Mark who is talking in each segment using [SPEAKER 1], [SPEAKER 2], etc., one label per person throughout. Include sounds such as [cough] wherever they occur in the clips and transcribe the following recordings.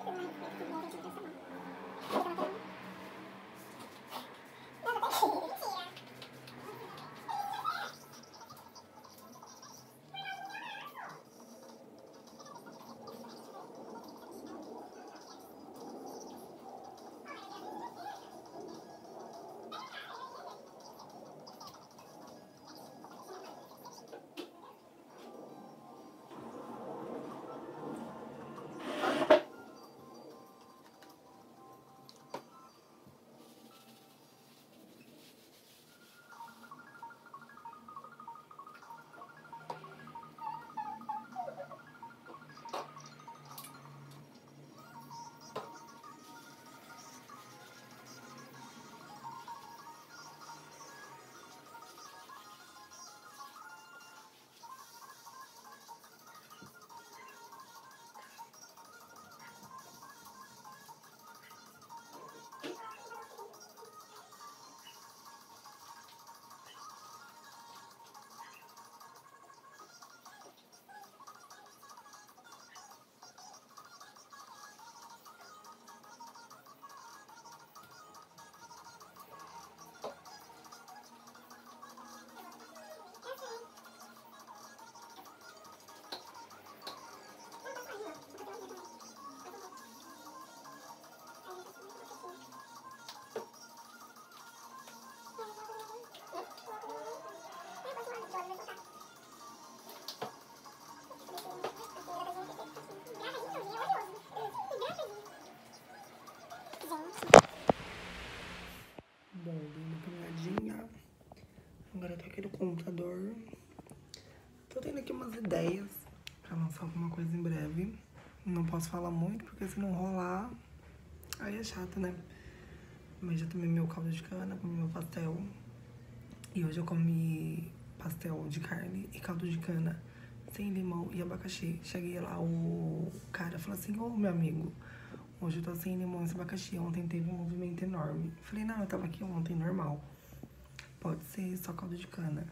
[SPEAKER 1] Oh, my God. Tendo aqui umas ideias pra lançar alguma coisa em breve. Não posso falar muito, porque se não rolar, aí é chato, né? Mas já tomei meu caldo de cana, comi meu pastel. E hoje eu comi pastel de carne e caldo de cana sem limão e abacaxi. Cheguei lá, o cara falou assim, ô meu amigo, hoje eu tô sem limão e abacaxi. Ontem teve um movimento enorme. Falei, não, eu tava aqui ontem, normal. Pode ser só caldo de cana.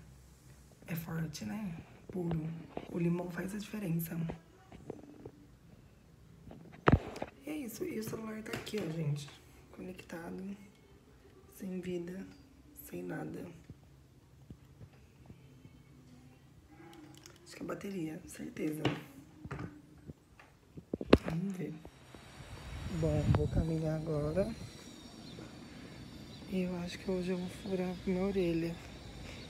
[SPEAKER 1] É forte, né? Puro. O limão faz a diferença. E é isso. E o celular tá aqui, ó, gente. Conectado. Sem vida. Sem nada. Acho que é bateria, certeza. Vamos ver. Bom, vou caminhar agora. E eu acho que hoje eu vou furar minha orelha.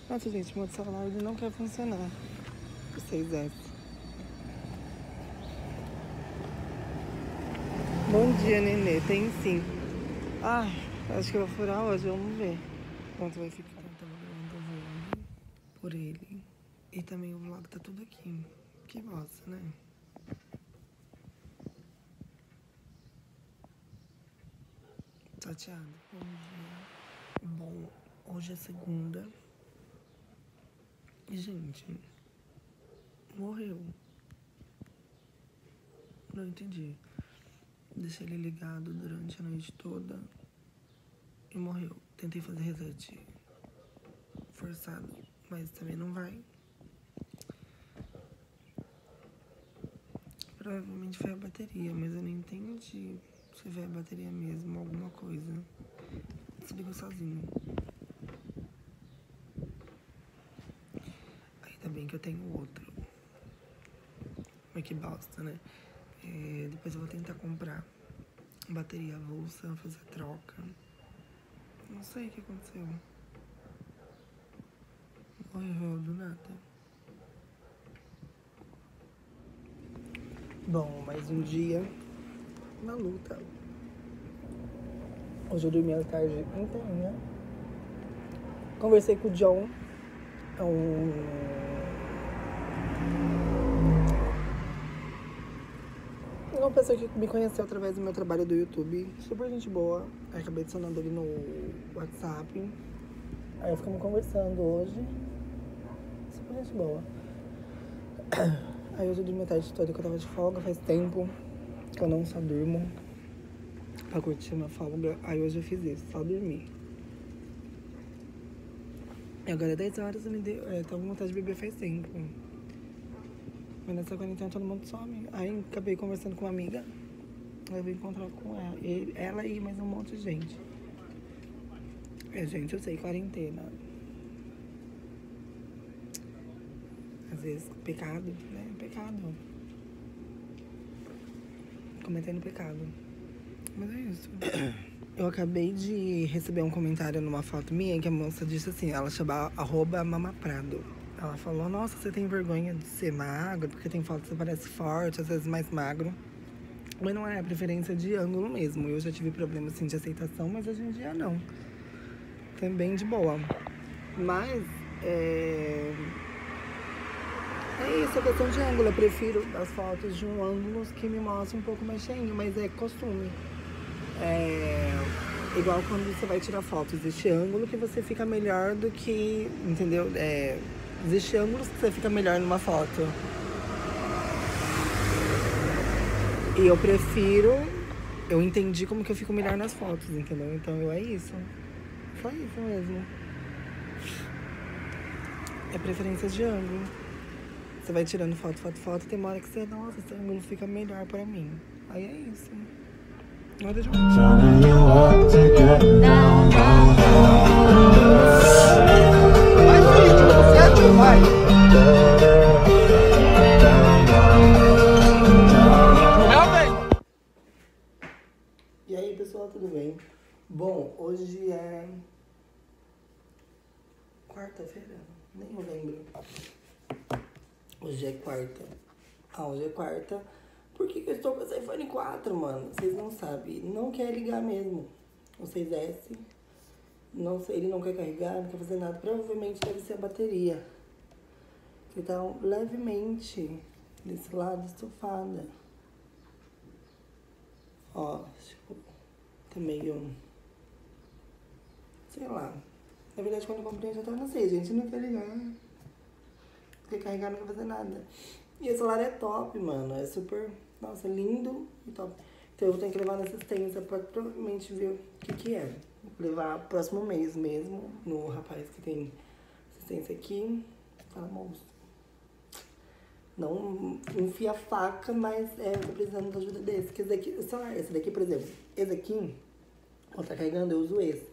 [SPEAKER 1] Nossa, gente, meu celular ele não quer funcionar. Vocês é. Bom dia, nenê. Tem sim. Ai, acho que eu vou furar hoje. Vamos ver quanto vai ficar. Eu tava gravando voando por ele. E também o vlog tá tudo aqui. Que bosta, né? Chateado. Bom dia. Bom, hoje é segunda. E, gente, morreu. Não entendi. Deixei ele ligado durante a noite toda e morreu. Tentei fazer reset forçado, mas também não vai. Provavelmente foi a bateria, mas eu não entendi se foi a bateria mesmo, alguma coisa. Desligou sozinho. Ainda bem que eu tenho outro. Mas que bosta, né? É, depois eu vou tentar comprar bateria avulsa, fazer troca. Não sei o que aconteceu. Morreu do nada. Bom, mais um dia na luta. Hoje eu dormi a tarde inteira. Conversei com o John. É um. Uma pessoa que me conheceu através do meu trabalho do YouTube. Super gente boa. Acabei adicionando ele no WhatsApp. Aí ficamos conversando hoje. Super gente boa. Aí hoje eu dormi a tarde toda que eu tava de folga faz tempo que eu não só durmo pra curtir minha folga. Aí hoje eu fiz isso, só dormir. E agora é 10 horas, eu me deu. É, com vontade de beber faz tempo. Mas nessa quarentena todo mundo some. Aí acabei conversando com uma amiga. Eu vim encontrar com ela. E, ela e mais um monte de gente. É, gente, eu sei, quarentena. Às vezes, pecado, né? Pecado. Cometendo pecado. Mas é isso. [coughs] Eu acabei de receber um comentário numa foto minha que a moça disse assim, ela chama arroba mamaprado. Ela falou, nossa, você tem vergonha de ser magro, porque tem foto que você parece forte, às vezes mais magro. Mas não é a preferência de ângulo mesmo. Eu já tive problemas assim, de aceitação, mas hoje em dia não. Também de boa. Mas é... É isso, é questão de ângulo. Eu prefiro as fotos de um ângulo que me mostra um pouco mais cheinho, mas é costume. É igual quando você vai tirar foto, existe ângulo que você fica melhor do que, entendeu? É, existe ângulos que você fica melhor numa foto. E eu prefiro, eu entendi como que eu fico melhor nas fotos, entendeu? Então eu é isso. Só isso mesmo. É preferência de ângulo. Você vai tirando foto, foto, foto, tem uma hora que você, nossa, esse ângulo fica melhor pra mim. Aí é isso. Nada demais. E aí, pessoal, tudo bem? Bom, hoje é quarta-feira, nem lembro. Hoje é quarta. Ah, hoje é quarta. Por que, que eu estou com esse iPhone 4, mano? Vocês não sabem. Não quer ligar mesmo. O 6S. Não sei, ele não quer carregar, não quer fazer nada. Provavelmente deve ser a bateria. Que tá levemente desse lado estufada. Ó, tipo, tá meio. Sei lá. Na verdade, quando eu comprei, eu já tava, sei, gente, não quer ligar. Quer carregar, não quer fazer nada. E esse celular é top, mano. É super, nossa, lindo e top. Então eu tenho que levar na assistência pra provavelmente ver o que que é. Vou levar próximo mês mesmo, no rapaz que tem assistência aqui. Fala, moço. Não enfia a faca, mas é, eu tô precisando da ajuda desse. Que esse daqui, o celular, esse daqui, por exemplo, esse daqui, quando tá carregando, eu uso esse.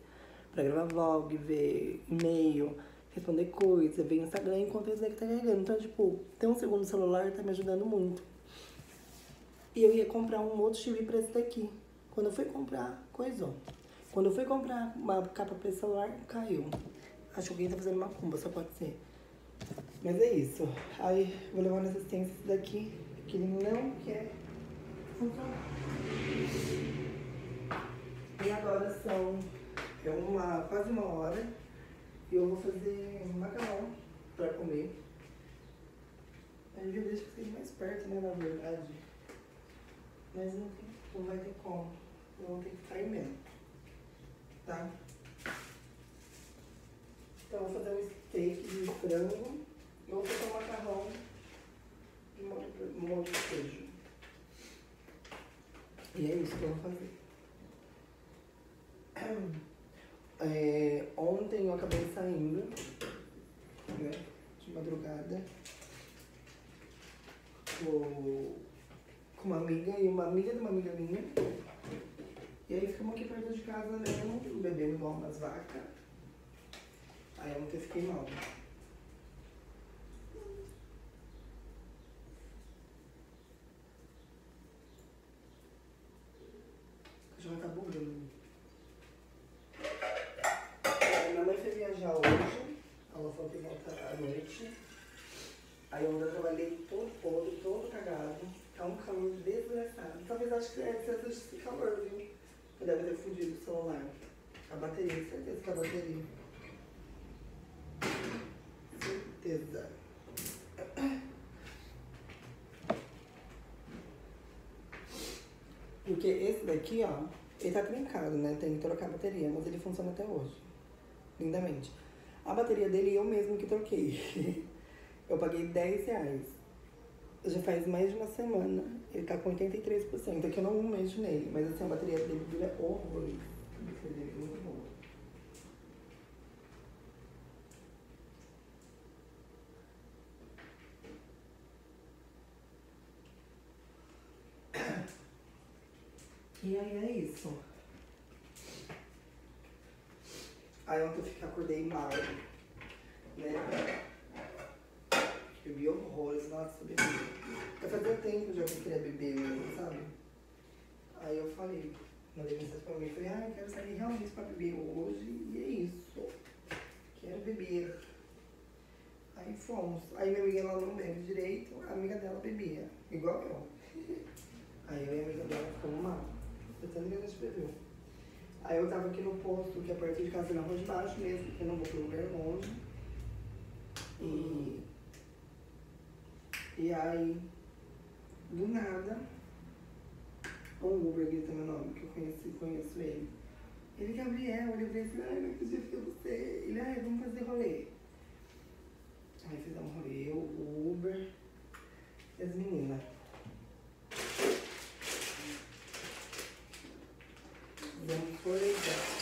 [SPEAKER 1] Pra gravar vlog, ver e-mail, responder coisa, ver Instagram, enquanto esse daqui tá carregando. Então, tipo, ter um segundo celular tá me ajudando muito. E eu ia comprar um outro chip pra esse daqui. Quando eu fui comprar, coisou. Quando eu fui comprar uma capa pra esse celular, caiu. Acho que alguém tá fazendo uma cumba, só pode ser. Mas é isso. Aí vou levar na assistência esse daqui, que ele não quer. E agora são é uma, quase uma hora e eu vou fazer um macarrão pra comer. Aí eu deixo que seja mais perto, né, na verdade. Mas não, tem, não vai ter como. Eu vou ter que sair mesmo. Tá? Então eu vou fazer um steak de frango. Eu vou fazer um macarrão e molho molho de queijo. E é isso que eu vou fazer. [clears throat] É, ontem eu acabei saindo, né, de madrugada, com, com uma amiga e uma amiga de uma amiga minha. E aí ficamos aqui perto de casa mesmo, bebendo igual umas vacas. Aí ontem eu fiquei mal. A cachorra tá bugando. É, Minha mãe foi viajar hoje, ela falou que volta à noite. Aí ontem eu trabalhei todo podre, todo cagado. Tá um calor desgraçado. Talvez acho que é excesso desse calor, viu? Eu deve ter fundido o celular. A bateria, certeza que a bateria. Certeza. Porque esse daqui, ó, ele tá trincado, né? Tem que trocar a bateria, mas ele funciona até hoje. Lindamente. A bateria dele eu mesmo que troquei. [laughs] Eu paguei 10 reais. Já faz mais de uma semana. Ele tá com 83%. Aqui eu não mexo nele, mas assim, a bateria dele dura horrores. A bateria dele é muito. E aí é isso. Aí ontem eu fiquei, acordei mal, né? Bebi horrores, nossa, bebi. Eu fazia tempo já que eu queria beber mesmo, sabe? Aí eu falei, mandei mensagem pra mim, falei, ah, eu quero sair realmente pra beber hoje, e é isso. Quero beber. Aí fomos. Aí minha amiga ela não bebe direito, a amiga dela bebia, igual eu. [laughs] Aí eu e a amiga dela ficamos mal, pensando que a gente bebeu. Aí eu tava aqui no posto, que é perto de casa, na rua de baixo mesmo, porque eu não vou um lugar longe. E, e aí, do nada, um Uber grita meu nome, que eu conheci, conheço ele. Ele, Gabriel, ele veio assim, ai, não acredito que você. Ele, ai, vamos fazer rolê. Aí fizemos rolê, eu, o Uber e as meninas. Fizemos rolezão.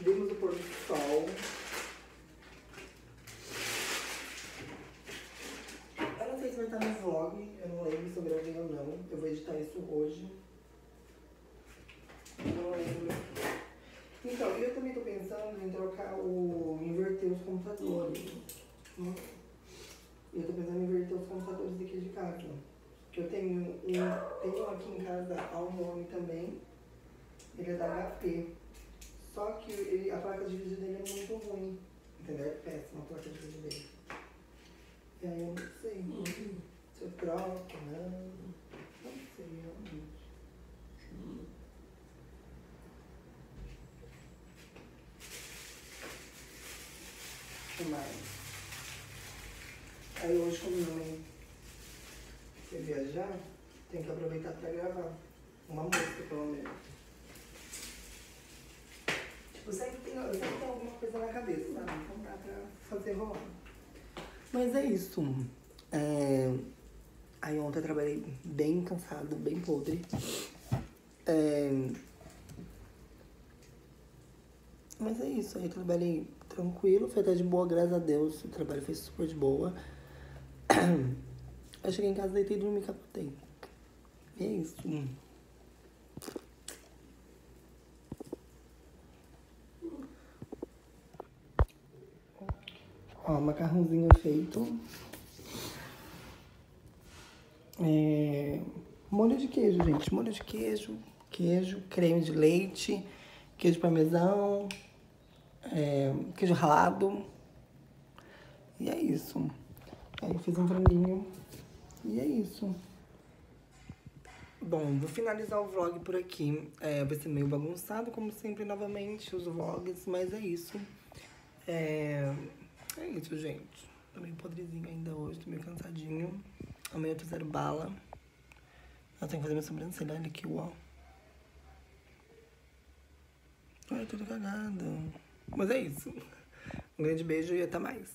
[SPEAKER 1] Vimos o pôr do sol. Eu não sei se vai estar no vlog, eu não lembro se eu gravei ou não. Eu hoje. Não lembro. Então, eu também tô pensando em trocar o. inverter os computadores. né? Eu tô pensando em inverter os computadores daqui de casa. Que eu tenho um. Tenho aqui em casa a Almone também. Ele é da HP. Só que ele, a placa de vídeo dele é muito ruim. Entendeu? É péssima a placa de vídeo dele. E aí eu não sei se eu troco, não. Sei realmente. O que mais? Aí hoje, como minha mãe quer viajar, tem que aproveitar pra gravar. Uma música, pelo menos. Tipo, sempre tem, sempre tem alguma coisa na cabeça, sabe? Então dá pra fazer rolar. Mas é isso. É... Aí ontem eu trabalhei bem cansada, bem podre. É... Mas é isso, aí eu trabalhei tranquilo, foi até de boa, graças a Deus. O trabalho foi super de boa. [clears throat] Eu cheguei em casa, deitei e dormi, capotei. E é isso. Ó, macarrãozinho feito. É... Molho de queijo, gente. Molho de queijo, queijo, creme de leite, queijo parmesão, é... queijo ralado. E é isso. Aí eu fiz um franguinho. E é isso. Bom, vou finalizar o vlog por aqui. É, vai ser meio bagunçado, como sempre, novamente, os vlogs, mas é isso. É, é isso, gente. Tô meio podrezinho ainda hoje, tô meio cansadinho. Amanhã eu tô zero bala. Eu tenho que fazer minha sobrancelha, olha aqui, uau. Ai, tudo cagado. Mas é isso. Um grande beijo e até mais.